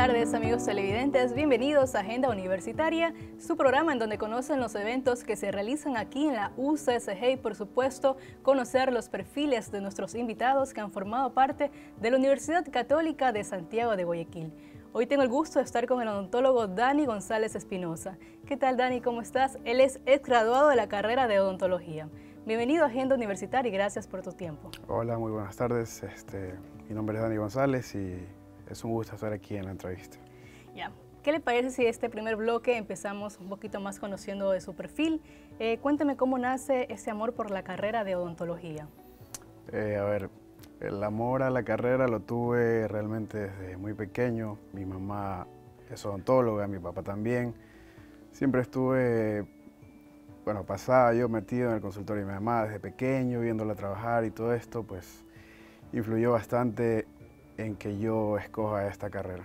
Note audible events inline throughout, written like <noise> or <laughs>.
buenas tardes amigos televidentes, bienvenidos a Agenda Universitaria, su programa en donde conocen los eventos que se realizan aquí en la UCSG y por supuesto conocer los perfiles de nuestros invitados que han formado parte de la Universidad Católica de Santiago de Guayaquil. Hoy tengo el gusto de estar con el odontólogo Dani González Espinosa. ¿Qué tal Dani? ¿Cómo estás? Él es ex graduado de la carrera de odontología. Bienvenido a Agenda Universitaria y gracias por tu tiempo. Hola, muy buenas tardes. Este, mi nombre es Dani González y es un gusto estar aquí en la entrevista. Ya. ¿Qué le parece si este primer bloque empezamos un poquito más conociendo de su perfil? Eh, cuénteme cómo nace ese amor por la carrera de odontología. Eh, a ver, el amor a la carrera lo tuve realmente desde muy pequeño. Mi mamá es odontóloga, mi papá también. Siempre estuve, bueno, pasaba yo metido en el consultorio de mi mamá desde pequeño, viéndola trabajar y todo esto, pues influyó bastante en que yo escoja esta carrera.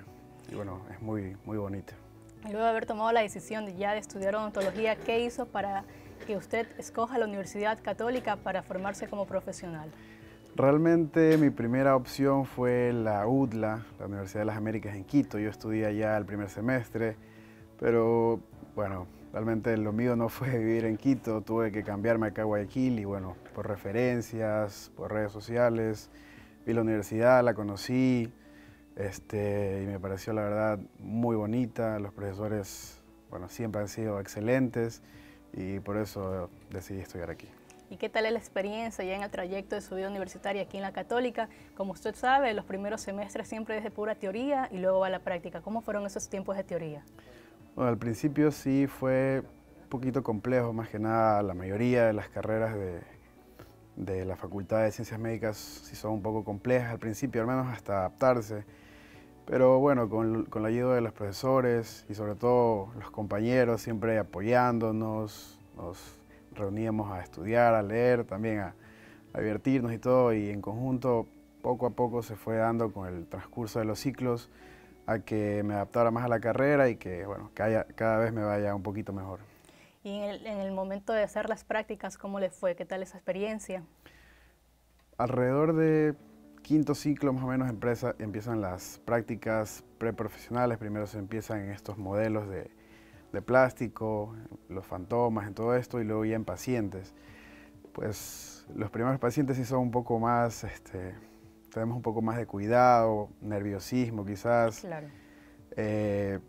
Y bueno, es muy, muy bonita. luego de haber tomado la decisión de ya de estudiar odontología, ¿qué hizo para que usted escoja la Universidad Católica para formarse como profesional? Realmente mi primera opción fue la UDLA, la Universidad de las Américas en Quito. Yo estudié allá el primer semestre, pero bueno, realmente lo mío no fue vivir en Quito, tuve que cambiarme acá a Guayaquil y bueno, por referencias, por redes sociales, vi la universidad, la conocí este, y me pareció la verdad muy bonita. Los profesores, bueno, siempre han sido excelentes y por eso decidí estudiar aquí. ¿Y qué tal es la experiencia ya en el trayecto de su vida universitaria aquí en la Católica? Como usted sabe, los primeros semestres siempre es de pura teoría y luego va a la práctica. ¿Cómo fueron esos tiempos de teoría? Bueno, al principio sí fue un poquito complejo, más que nada la mayoría de las carreras de, de la Facultad de Ciencias Médicas sí son un poco complejas al principio, al menos hasta adaptarse. Pero bueno, con, con la ayuda de los profesores y sobre todo los compañeros siempre apoyándonos, nos reuníamos a estudiar, a leer, también a, divertirnos y todo, y en conjunto poco a poco se fue dando con el transcurso de los ciclos a que me adaptara más a la carrera y que bueno, cada vez me vaya un poquito mejor. Y en el, momento de hacer las prácticas, ¿cómo le fue? ¿Qué tal esa experiencia? Alrededor de quinto ciclo más o menos empresa, empiezan las prácticas preprofesionales. Primero se empiezan en estos modelos de, de, plástico, los fantomas, en todo esto, y luego ya en pacientes. Pues los primeros pacientes sí son un poco más, este, tenemos un poco más de cuidado, nerviosismo quizás. Claro. Eh,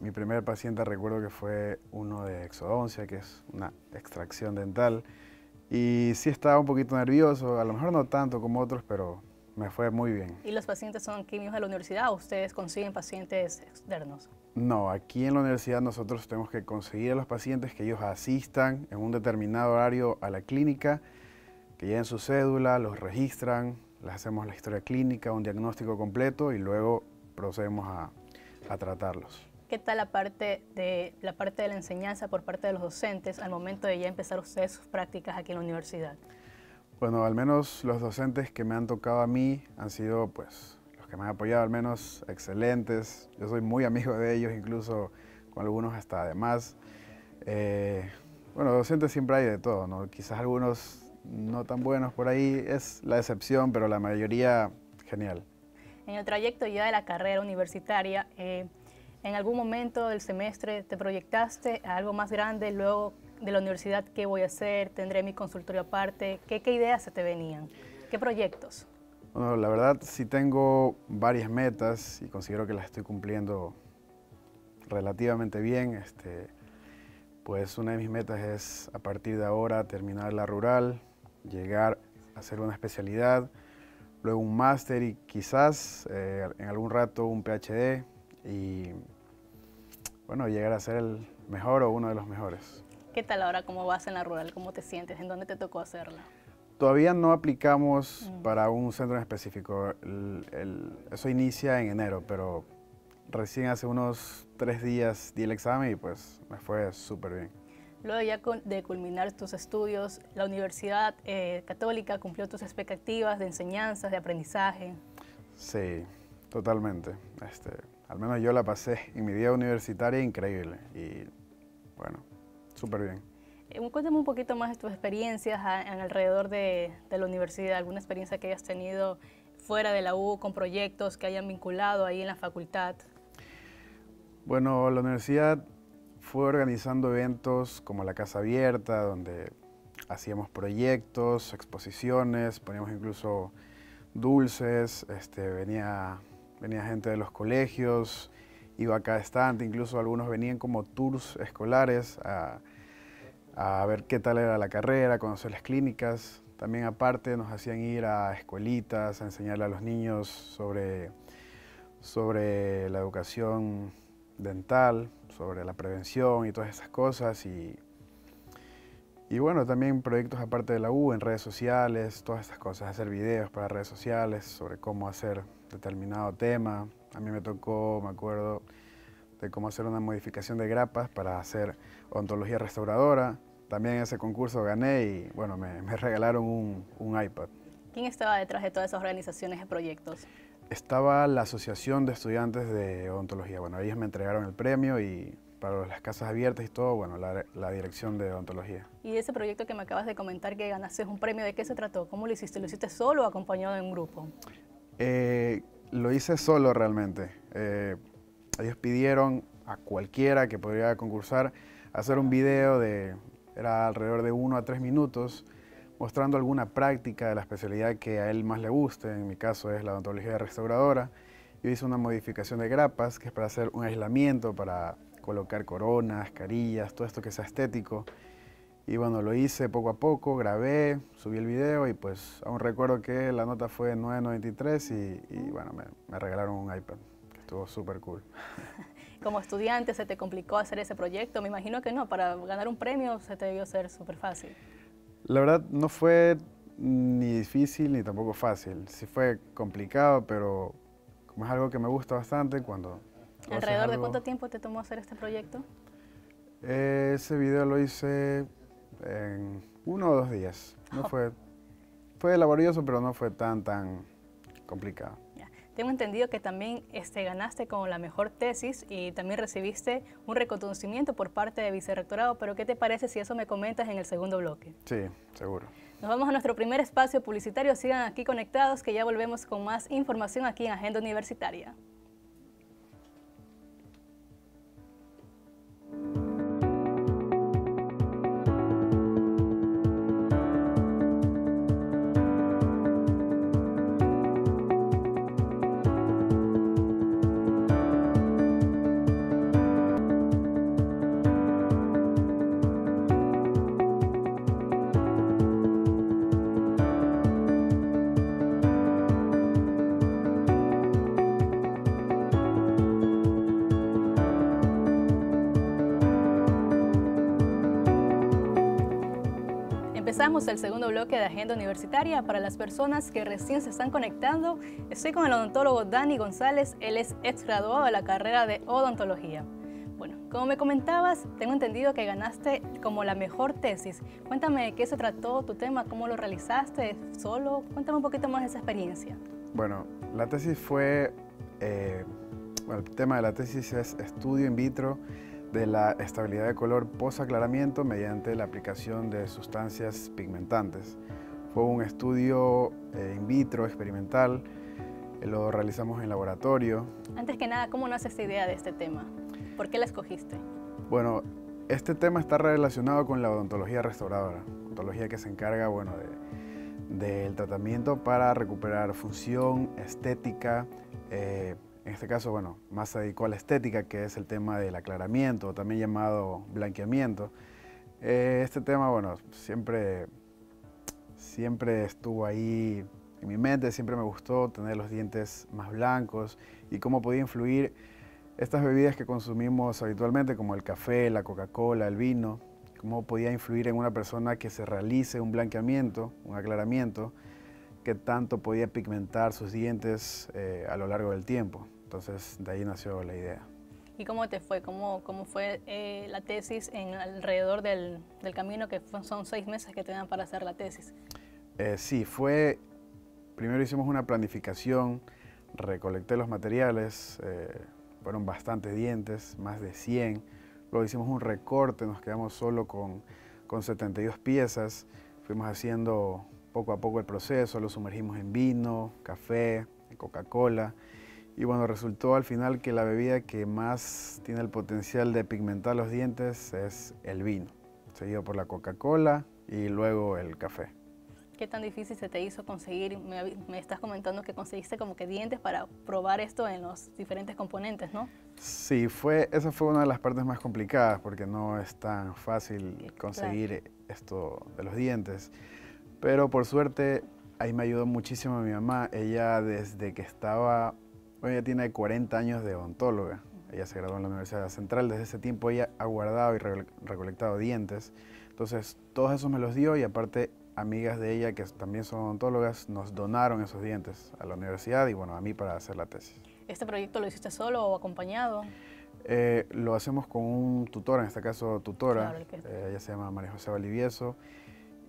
mi primer paciente recuerdo que fue uno de exodoncia, que es una extracción dental. Y sí estaba un poquito nervioso, a lo mejor no tanto como otros, pero me fue muy bien. ¿Y los pacientes son aquí mismos de la universidad o ustedes consiguen pacientes externos? No, aquí en la universidad nosotros tenemos que conseguir a los pacientes que ellos asistan en un determinado horario a la clínica, que lleven su cédula, los registran, les hacemos la historia clínica, un diagnóstico completo y luego procedemos a, a tratarlos. ¿Qué tal la parte, de, la parte de la enseñanza por parte de los docentes al momento de ya empezar ustedes sus prácticas aquí en la universidad? Bueno, al menos los docentes que me han tocado a mí han sido, pues, los que me han apoyado al menos excelentes. Yo soy muy amigo de ellos, incluso con algunos hasta además. Eh, bueno, docentes siempre hay de todo, ¿no? Quizás algunos no tan buenos por ahí, es la excepción, pero la mayoría genial. En el trayecto ya de la carrera universitaria, eh, en algún momento del semestre te proyectaste a algo más grande, luego de la universidad, ¿qué voy a hacer? ¿Tendré mi consultorio aparte? ¿Qué, ideas te venían? ¿Qué proyectos? Bueno, la verdad sí tengo varias metas y considero que las estoy cumpliendo relativamente bien. Este, pues una de mis metas es a partir de ahora terminar la rural, llegar a hacer una especialidad, luego un máster y quizás eh, en algún rato un PhD y bueno, llegar a ser el mejor o uno de los mejores. ¿Qué tal ahora cómo vas en la rural? ¿Cómo te sientes? ¿En dónde te tocó hacerla? Todavía no aplicamos mm. para un centro en específico. eso inicia en enero, pero recién hace unos tres días di el examen y pues me fue súper bien. Luego ya de culminar tus estudios, la Universidad eh, Católica cumplió tus expectativas de enseñanzas, de aprendizaje. Sí, totalmente. Este, al menos yo la pasé en mi vida universitaria increíble y bueno, súper bien. Eh, cuéntame un poquito más de tus experiencias en alrededor de, la universidad, alguna experiencia que hayas tenido fuera de la U con proyectos que hayan vinculado ahí en la facultad? Bueno, la universidad fue organizando eventos como la Casa Abierta, donde hacíamos proyectos, exposiciones, poníamos incluso dulces, este, venía, venía gente de los colegios, iba a cada estante, incluso algunos venían como tours escolares a, a ver qué tal era la carrera, conocer las clínicas. También aparte nos hacían ir a escuelitas, a enseñarle a los niños sobre, sobre la educación dental, sobre la prevención y todas esas cosas. Y, y bueno, también proyectos aparte de la U, en redes sociales, todas esas cosas, hacer videos para redes sociales sobre cómo hacer determinado tema. A mí me tocó, me acuerdo, de cómo hacer una modificación de grapas para hacer ontología restauradora. También ese concurso gané y bueno, me, me regalaron un, un iPad. ¿Quién estaba detrás de todas esas organizaciones y proyectos? Estaba la Asociación de Estudiantes de Odontología. Bueno, ellos me entregaron el premio y para las casas abiertas y todo, bueno, la, la, dirección de odontología. Y ese proyecto que me acabas de comentar que ganaste un premio, ¿de qué se trató? ¿Cómo lo hiciste? ¿Lo hiciste solo o acompañado de un grupo? Eh, lo hice solo realmente. Eh, ellos pidieron a cualquiera que podría concursar hacer un video de, era alrededor de uno a tres minutos, mostrando alguna práctica de la especialidad que a él más le guste, en mi caso es la odontología restauradora. Yo hice una modificación de grapas, que es para hacer un aislamiento, para colocar coronas, carillas, todo esto que sea estético. Y bueno, lo hice poco a poco, grabé, subí el video y pues aún recuerdo que la nota fue 9.93 y, y bueno, me, me, regalaron un iPad, que estuvo súper cool. <laughs> Como estudiante, ¿se te complicó hacer ese proyecto? Me imagino que no, para ganar un premio se te debió ser súper fácil. La verdad no fue ni difícil ni tampoco fácil. Sí fue complicado, pero como es algo que me gusta bastante, cuando... ¿Alrededor algo... de cuánto tiempo te tomó hacer este proyecto? Eh, ese video lo hice en uno o dos días. No oh. fue, fue laborioso, pero no fue tan, tan complicado. Ya. Tengo entendido que también este, ganaste con la mejor tesis y también recibiste un reconocimiento por parte de vicerrectorado, pero ¿qué te parece si eso me comentas en el segundo bloque? Sí, seguro. Nos vamos a nuestro primer espacio publicitario. Sigan aquí conectados que ya volvemos con más información aquí en Agenda Universitaria. El segundo bloque de Agenda Universitaria para las personas que recién se están conectando. Estoy con el odontólogo Dani González, él es ex graduado de la carrera de odontología. Bueno, como me comentabas, tengo entendido que ganaste como la mejor tesis. Cuéntame de qué se trató tu tema, cómo lo realizaste, solo. Cuéntame un poquito más de esa experiencia. Bueno, la tesis fue, eh, el tema de la tesis es estudio in vitro de la estabilidad de color post-aclaramiento mediante la aplicación de sustancias pigmentantes. Fue un estudio eh, in vitro experimental, lo realizamos en laboratorio. Antes que nada, ¿cómo nace esta idea de este tema? ¿Por qué la escogiste? Bueno, este tema está relacionado con la odontología restauradora, odontología que se encarga bueno, de, del tratamiento para recuperar función, estética, eh, en este caso, bueno, más se dedicó a la estética, que es el tema del aclaramiento, también llamado blanqueamiento. Eh, este tema, bueno, siempre, siempre estuvo ahí en mi mente, siempre me gustó tener los dientes más blancos y cómo podía influir estas bebidas que consumimos habitualmente, como el café, la Coca-Cola, el vino, cómo podía influir en una persona que se realice un blanqueamiento, un aclaramiento, que tanto podía pigmentar sus dientes eh, a lo largo del tiempo. Entonces de ahí nació la idea. ¿Y cómo te fue? ¿Cómo, cómo fue eh, la tesis en alrededor del, del, camino que son seis meses que te dan para hacer la tesis? Eh, sí, fue, primero hicimos una planificación, recolecté los materiales, eh, fueron bastantes dientes, más de 100, luego hicimos un recorte, nos quedamos solo con, con 72 piezas, fuimos haciendo poco a poco el proceso, lo sumergimos en vino, café, Coca-Cola. Y bueno, resultó al final que la bebida que más tiene el potencial de pigmentar los dientes es el vino, seguido por la Coca-Cola y luego el café. ¿Qué tan difícil se te hizo conseguir? Me, estás comentando que conseguiste como que dientes para probar esto en los diferentes componentes, ¿no? Sí, fue, esa fue una de las partes más complicadas porque no es tan fácil conseguir esto de los dientes. Pero por suerte ahí me ayudó muchísimo mi mamá. Ella desde que estaba, bueno, ella tiene 40 años de odontóloga. Ella se graduó en la Universidad Central. Desde ese tiempo ella ha guardado y recolectado dientes. Entonces, todos esos me los dio y aparte amigas de ella que también son odontólogas nos donaron esos dientes a la universidad y bueno, a mí para hacer la tesis. ¿Este proyecto lo hiciste solo o acompañado? Eh, lo hacemos con un tutor, en este caso tutora, eh, ella se llama María José Valivieso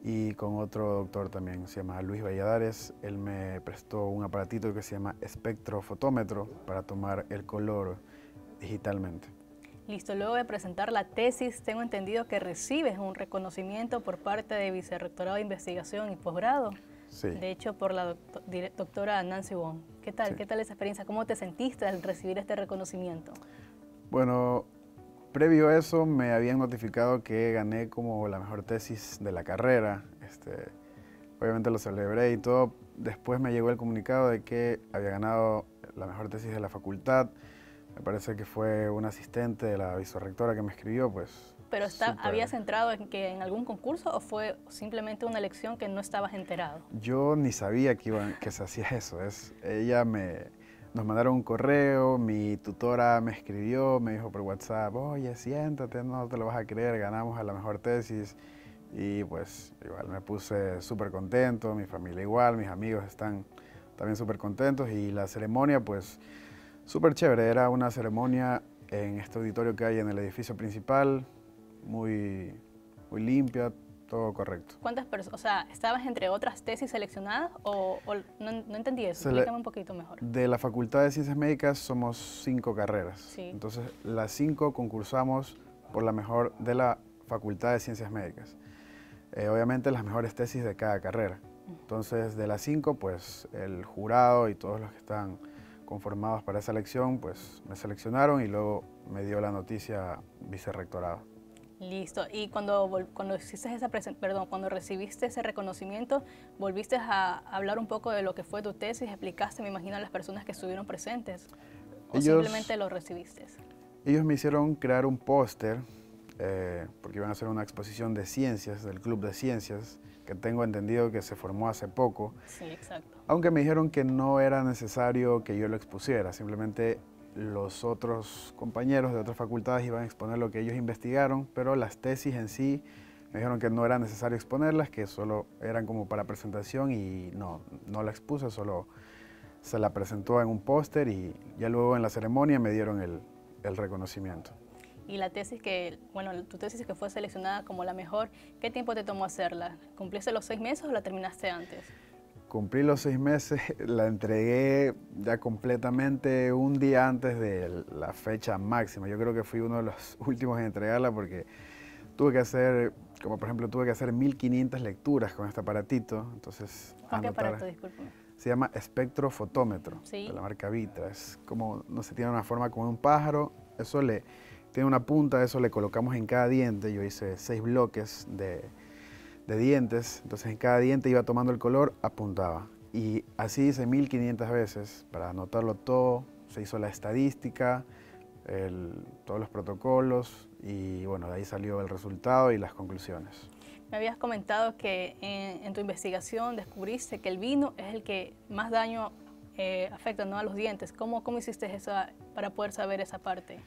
y con otro doctor también, se llama Luis Valladares. Él me prestó un aparatito que se llama espectrofotómetro para tomar el color digitalmente. Listo, luego de presentar la tesis, tengo entendido que recibes un reconocimiento por parte de Vicerrectorado de Investigación y Posgrado. Sí. De hecho, por la doctora Nancy Wong. ¿Qué tal? ¿Qué tal esa experiencia? ¿Cómo te sentiste al recibir este reconocimiento? Bueno, previo a eso me habían notificado que gané como la mejor tesis de la carrera. Este, obviamente lo celebré y todo. Después me llegó el comunicado de que había ganado la mejor tesis de la facultad. Me parece que fue un asistente de la vicerrectora que me escribió, pues. ¿Pero está, habías entrado en, que, en algún concurso o fue simplemente una elección que no estabas enterado? Yo ni sabía que, iba, que se hacía eso. Es, ella me, nos mandaron un correo, mi tutora me escribió, me dijo por WhatsApp, oye, siéntate, no te lo vas a creer, ganamos a la mejor tesis. Y pues igual me puse súper contento, mi familia igual, mis amigos están también súper contentos y la ceremonia pues Súper chévere, era una ceremonia en este auditorio que hay en el edificio principal, muy, muy limpia, todo correcto. ¿Cuántas personas, o sea, estabas entre otras tesis seleccionadas o, no, entendí eso? Explícame un poquito mejor. De la Facultad de Ciencias Médicas somos cinco carreras. Sí. Entonces, las cinco concursamos por la mejor de la Facultad de Ciencias Médicas. Eh, obviamente las mejores tesis de cada carrera. Entonces, de las cinco, pues el jurado y todos los que están conformados para esa elección, pues me seleccionaron y luego me dio la noticia vicerrectorado. Listo. Y cuando, cuando hiciste esa perdón, cuando recibiste ese reconocimiento, volviste a hablar un poco de lo que fue tu tesis, explicaste, me imagino, a las personas que estuvieron presentes. ¿O simplemente lo recibiste? Ellos me hicieron crear un póster, eh, porque iban a hacer una exposición de ciencias, del Club de Ciencias, que tengo entendido que se formó hace poco. Sí, exacto. Aunque me dijeron que no era necesario que yo lo expusiera, simplemente los otros compañeros de otras facultades iban a exponer lo que ellos investigaron, pero las tesis en sí me dijeron que no era necesario exponerlas, que solo eran como para presentación y no, no la expuse, solo se la presentó en un póster y ya luego en la ceremonia me dieron el, el reconocimiento. Y la tesis que, bueno, tu tesis que fue seleccionada como la mejor, ¿qué tiempo te tomó hacerla? ¿Cumpliste los seis meses o la terminaste antes? Cumplí los seis meses, <laughs> la entregué ya completamente un día antes de la fecha máxima. Yo creo que fui uno de los <laughs> últimos en entregarla porque tuve que hacer, como por ejemplo, tuve que hacer 1500 lecturas con este aparatito. Entonces, ¿Con qué aparato, discúlpeme? Se llama espectrofotómetro, ¿Sí? de la marca Vitra. Es como, no sé, tiene una forma como un pájaro. Eso le tiene una punta, eso le colocamos en cada diente. Yo hice seis bloques de, dientes, entonces en cada diente iba tomando el color, apuntaba. Y así hice 1500 veces para anotarlo todo. Se hizo la estadística, todos los protocolos y bueno, de ahí salió el resultado y las conclusiones. Me habías comentado que en, tu investigación descubriste que el vino es el que más daño eh, afecta ¿no? a los dientes. ¿Cómo, ¿Cómo hiciste eso para poder saber esa parte?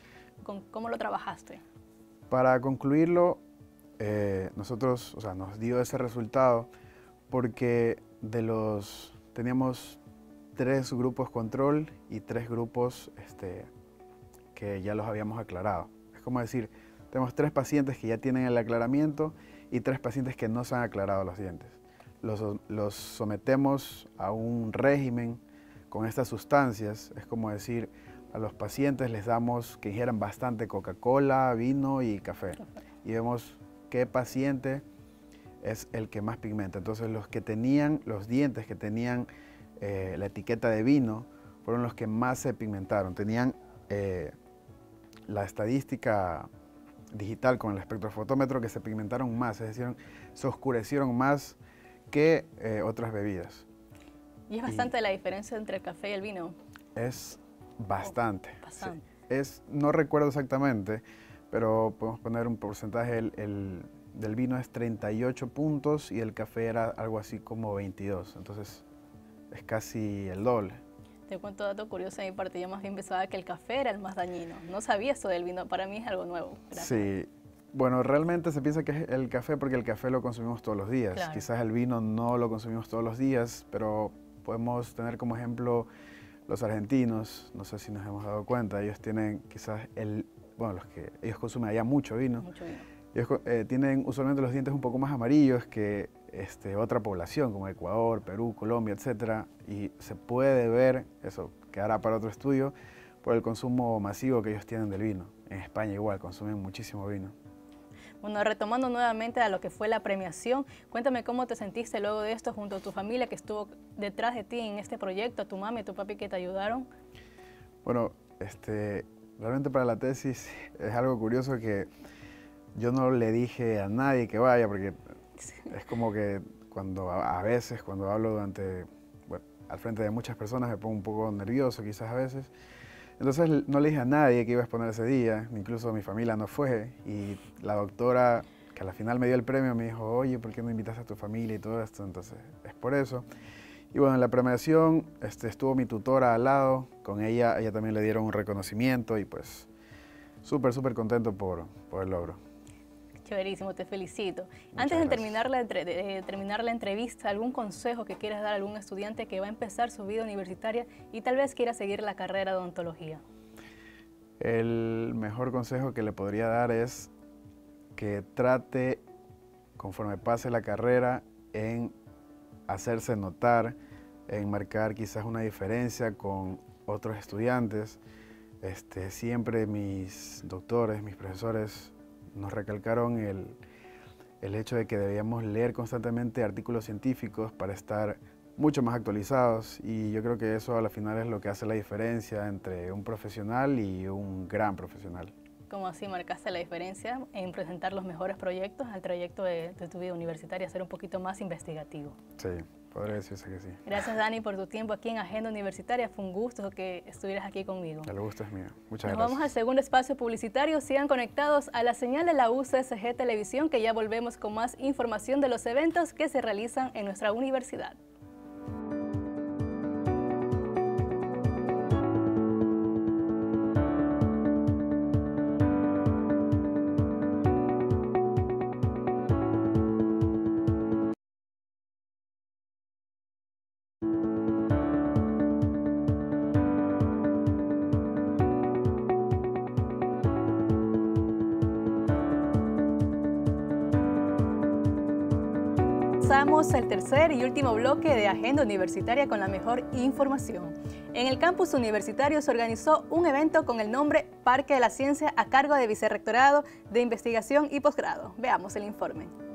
¿Cómo lo trabajaste? Para concluirlo, eh, nosotros, o sea, nos dio ese resultado porque de los, teníamos tres grupos control y tres grupos este, que ya los habíamos aclarado. Es como decir, tenemos tres pacientes que ya tienen el aclaramiento y tres pacientes que no se han aclarado los dientes. Los, los sometemos a un régimen con estas sustancias, es como decir, a los pacientes les damos que ingieran bastante Coca-Cola, vino y café. Y vemos qué paciente es el que más pigmenta. Entonces los que tenían, los dientes que tenían eh, la etiqueta de vino, fueron los que más se pigmentaron. Tenían eh, la estadística digital con el espectrofotómetro que se pigmentaron más, es decir, se oscurecieron más que eh, otras bebidas. ¿Y es bastante la diferencia entre el café y el vino? Es bastante. Es, no recuerdo exactamente, pero podemos poner un porcentaje. El, del vino es 38 puntos y el café era algo así como 22. Entonces es casi el doble. Te cuento dato curioso de mi parte. Yo más bien pensaba que el café era el más dañino. No sabía eso del vino. Para mí es algo nuevo. Sí. Bueno, realmente se piensa que es el café porque el café lo consumimos todos los días. Quizás el vino no lo consumimos todos los días, pero podemos tener como ejemplo los argentinos. No sé si nos hemos dado cuenta. Ellos tienen quizás el... Bueno, los que ellos consumen allá mucho vino. Mucho vino. Ellos eh, tienen usualmente los dientes un poco más amarillos que este, otra población como Ecuador, Perú, Colombia, etc. Y se puede ver, eso quedará para otro estudio, por el consumo masivo que ellos tienen del vino. En España igual, consumen muchísimo vino. Bueno, retomando nuevamente a lo que fue la premiación, cuéntame cómo te sentiste luego de esto junto a tu familia que estuvo detrás de ti en este proyecto, a tu mami, a tu papi que te ayudaron. Bueno, este, realmente para la tesis es algo curioso que yo no le dije a nadie que vaya porque es como que cuando a veces, cuando hablo durante, bueno, al frente de muchas personas me pongo un poco nervioso quizás a veces. Entonces no le dije a nadie que iba a exponer ese día, incluso mi familia no fue. Y la doctora, que a la final me dio el premio, me dijo, oye, ¿por qué no invitas a tu familia y todo esto? Entonces es por eso. Y bueno, en la premiación este, estuvo mi tutora al lado, con ella, ella también le dieron un reconocimiento y pues súper, súper contento por, por el logro. Chéverísimo, te felicito. Antes de terminar, la, de terminar la entrevista, ¿algún consejo que quieras dar a algún estudiante que va a empezar su vida universitaria y tal vez quiera seguir la carrera de odontología? El mejor consejo que le podría dar es que trate, conforme pase la carrera, en hacerse notar, en marcar quizás una diferencia con otros estudiantes. Este, siempre mis doctores, mis profesores nos recalcaron el, hecho de que debíamos leer constantemente artículos científicos para estar mucho más actualizados y yo creo que eso a la final es lo que hace la diferencia entre un profesional y un gran profesional. ¿Cómo así marcaste la diferencia en presentar los mejores proyectos al trayecto de, de tu vida universitaria, ser un poquito más investigativo? Sí, Podría decirse que sí. Gracias, Dani, por tu tiempo aquí en Agenda Universitaria. Fue un gusto que estuvieras aquí conmigo. El gusto es mío. Muchas Nos gracias. vamos al segundo espacio publicitario. Sigan conectados a la señal de la UCSG Televisión, que ya volvemos con más información de los eventos que se realizan en nuestra universidad. Comenzamos el tercer y último bloque de Agenda Universitaria con la mejor información. En el campus universitario se organizó un evento con el nombre Parque de la Ciencia a cargo de Vicerrectorado de Investigación y Posgrado. Veamos el informe.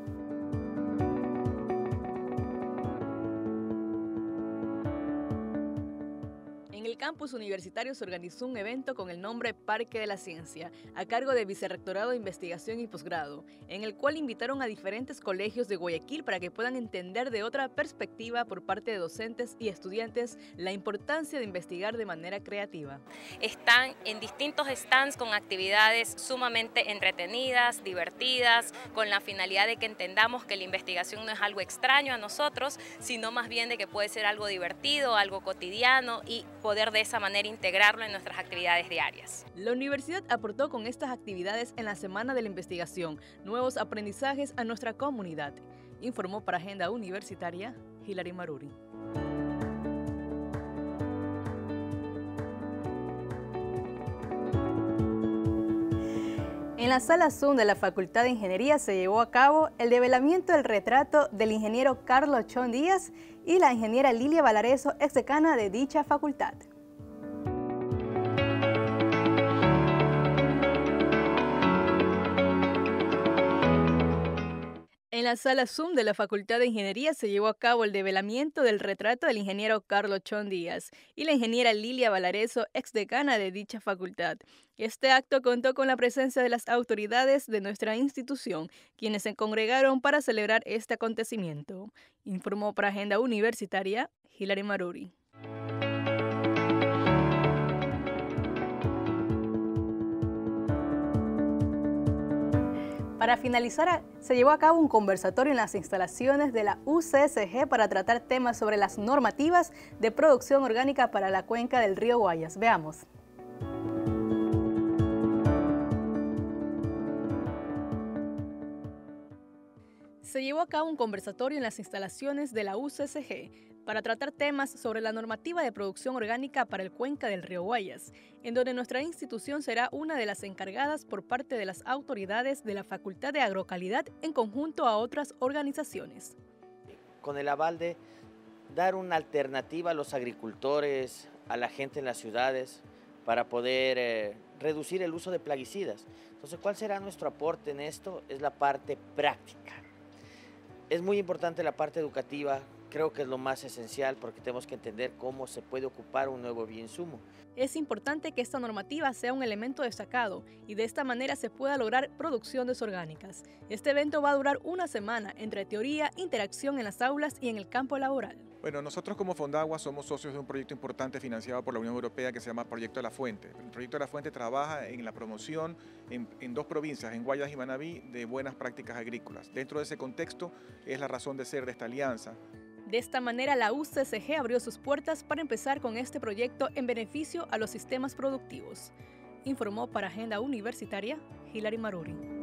Campus universitario se organizó un evento con el nombre Parque de la Ciencia, a cargo de Vicerrectorado de Investigación y Posgrado, en el cual invitaron a diferentes colegios de Guayaquil para que puedan entender de otra perspectiva por parte de docentes y estudiantes la importancia de investigar de manera creativa. Están en distintos stands con actividades sumamente entretenidas, divertidas, con la finalidad de que entendamos que la investigación no es algo extraño a nosotros, sino más bien de que puede ser algo divertido, algo cotidiano y poder de esa manera integrarlo en nuestras actividades diarias. La universidad aportó con estas actividades en la Semana de la Investigación nuevos aprendizajes a nuestra comunidad, informó para Agenda Universitaria Hilary Maruri. En la sala Zoom de la Facultad de Ingeniería se llevó a cabo el develamiento del retrato del ingeniero Carlos Chon Díaz y la ingeniera Lilia Valareso, exdecana de dicha facultad. En la sala Zoom de la Facultad de Ingeniería se llevó a cabo el develamiento del retrato del ingeniero Carlos Chon Díaz y la ingeniera Lilia Valareso, decana de dicha facultad. Este acto contó con la presencia de las autoridades de nuestra institución, quienes se congregaron para celebrar este acontecimiento. Informó para Agenda Universitaria Hilary Maruri. Para finalizar, se llevó a cabo un conversatorio en las instalaciones de la UCSG para tratar temas sobre las normativas de producción orgánica para la cuenca del río Guayas. Veamos. Se llevó a cabo un conversatorio en las instalaciones de la UCSG para tratar temas sobre la normativa de producción orgánica para el cuenca del río Guayas, en donde nuestra institución será una de las encargadas por parte de las autoridades de la Facultad de Agrocalidad en conjunto a otras organizaciones. Con el aval de dar una alternativa a los agricultores, a la gente en las ciudades, para poder eh, reducir el uso de plaguicidas. Entonces, ¿cuál será nuestro aporte en esto? Es la parte práctica. Es muy importante la parte educativa, creo que es lo más esencial porque tenemos que entender cómo se puede ocupar un nuevo sumo. Es importante que esta normativa sea un elemento destacado y de esta manera se pueda lograr producciones orgánicas. Este evento va a durar una semana entre teoría, interacción en las aulas y en el campo laboral. Bueno, nosotros como Fondagua somos socios de un proyecto importante financiado por la Unión Europea que se llama Proyecto de la Fuente. El Proyecto de la Fuente trabaja en la promoción en, dos provincias, en Guayas y Manabí, de buenas prácticas agrícolas. Dentro de ese contexto es la razón de ser de esta alianza. De esta manera, la UCSG abrió sus puertas para empezar con este proyecto en beneficio a los sistemas productivos. Informó para Agenda Universitaria Hilary Maruri.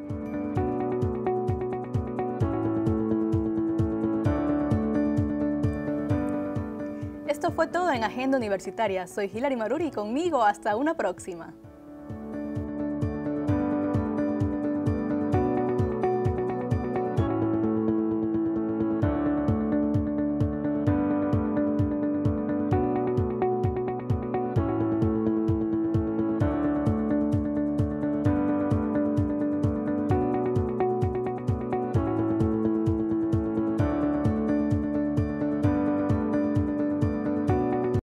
Esto fue todo en Agenda Universitaria. Soy Hilary Maruri y conmigo hasta una próxima.